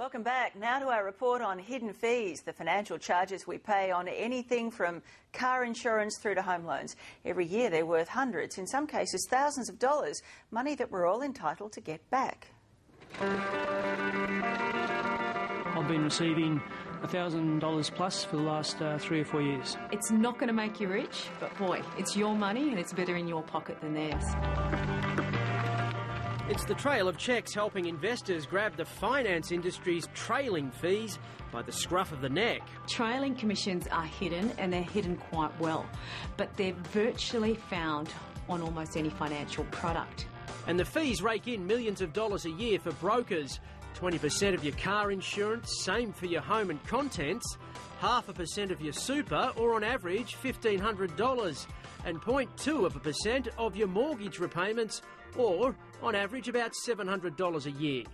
Welcome back. Now to our report on hidden fees, the financial charges we pay on anything from car insurance through to home loans. Every year they're worth hundreds, in some cases thousands of dollars, money that we're all entitled to get back. I've been receiving $1,000 plus for the last uh, three or four years. It's not going to make you rich, but boy, it's your money and it's better in your pocket than theirs. It's the trail of checks helping investors grab the finance industry's trailing fees by the scruff of the neck. Trailing commissions are hidden and they're hidden quite well, but they're virtually found on almost any financial product. And the fees rake in millions of dollars a year for brokers. 20% of your car insurance, same for your home and contents, half a percent of your super, or on average $1,500, and 0.2 of a percent of your mortgage repayments, or on average about $700 a year.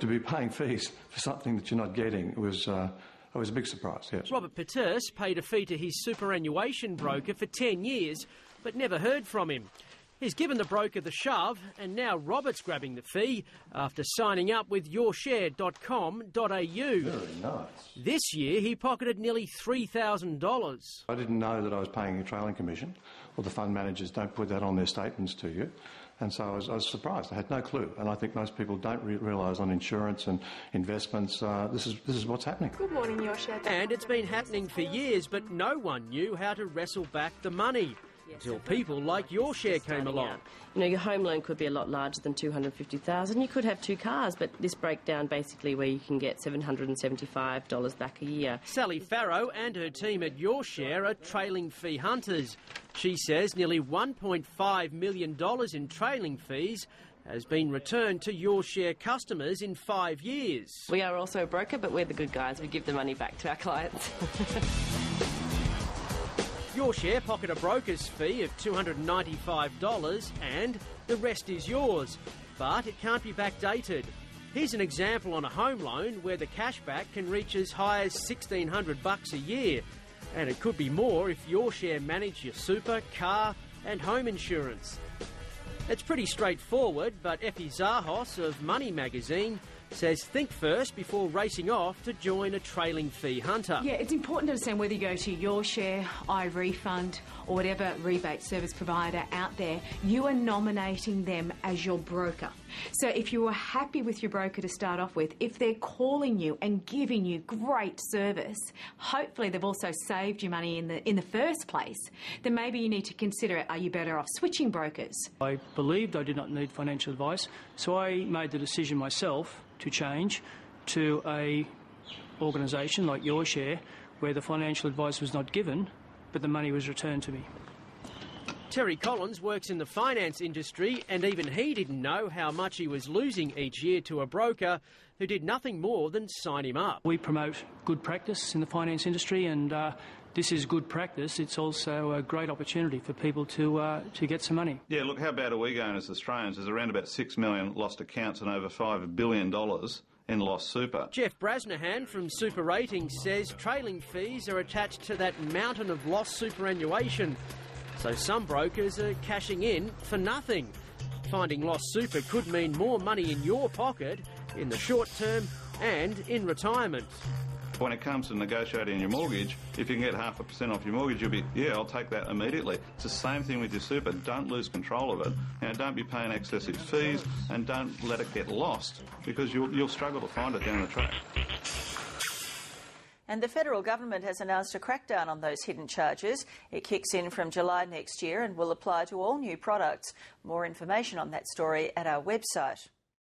To be paying fees for something that you're not getting was. Uh, it was a big surprise, yes. Robert Paterse paid a fee to his superannuation broker for 10 years, but never heard from him. He's given the broker the shove, and now Robert's grabbing the fee after signing up with yourshare.com.au. Very nice. This year, he pocketed nearly $3,000. I didn't know that I was paying a trailing commission, or the fund managers don't put that on their statements to you. And so I was, I was surprised. I had no clue. And I think most people don't re- realise on insurance and investments, uh, this, is, this is what's happening. Good morning, YourShare. And it's been happening for years, but no one knew how to wrestle back the money. Until people like YourShare came along. You know, your home loan could be a lot larger than 250,000. You could have two cars, but this breakdown basically where you can get $775 back a year. Sally Farrow and her team at YourShare are trailing fee hunters. She says nearly $1.5 million in trailing fees has been returned to YourShare customers in five years. We are also a broker, but we're the good guys. We give the money back to our clients. YourShare pocket a broker's fee of $295 and the rest is yours. But it can't be backdated. Here's an example on a home loan where the cashback can reach as high as 1600 bucks a year. And it could be more if YourShare manage your super, car and home insurance. It's pretty straightforward, but Effie Zahos of Money Magazine says think first before racing off to join a trailing fee hunter. Yeah, it's important to understand whether you go to YourShare, iRefund, or whatever rebate service provider out there, you are nominating them as your broker. So if you were happy with your broker to start off with, if they're calling you and giving you great service, hopefully they've also saved you money in the in the first place, then maybe you need to consider are you better off switching brokers? I believed I did not need financial advice, so I made the decision myself to change to a organisation like YourShare, where the financial advice was not given, but the money was returned to me. Terry Collins works in the finance industry, and even he didn't know how much he was losing each year to a broker who did nothing more than sign him up. We promote good practice in the finance industry, and uh, this is good practice. It's also a great opportunity for people to uh, to get some money. Yeah, look, how bad are we going as Australians? There's around about six million lost accounts and over five billion dollars in lost super. Jeff Bresnahan from SuperRatings says trailing fees are attached to that mountain of lost superannuation. So some brokers are cashing in for nothing. Finding lost super could mean more money in your pocket in the short term and in retirement. When it comes to negotiating your mortgage, if you can get half a percent off your mortgage, you'll be, yeah, I'll take that immediately. It's the same thing with your super. Don't lose control of it. You know, don't be paying excessive fees and don't let it get lost because you'll, you'll struggle to find it down the track. And the federal government has announced a crackdown on those hidden charges. It kicks in from July next year and will apply to all new products. More information on that story at our website.